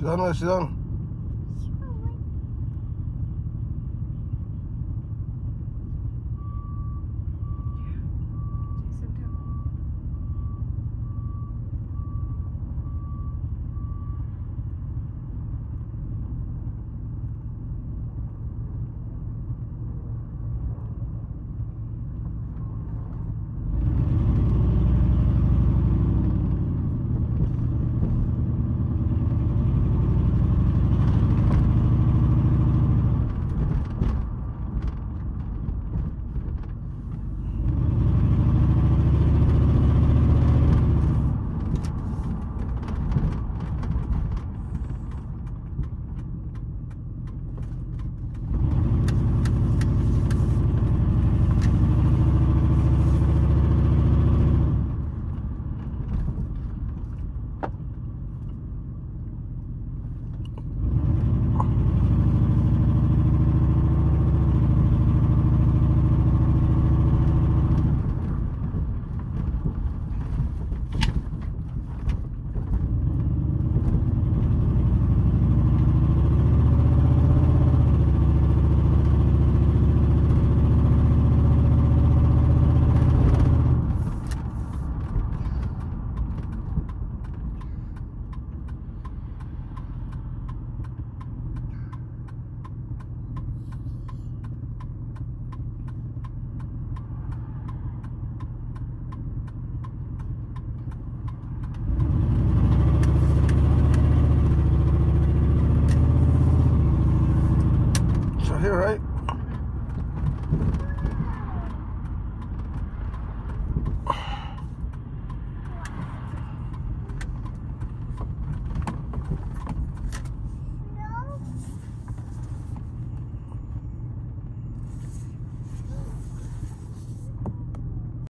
Sit down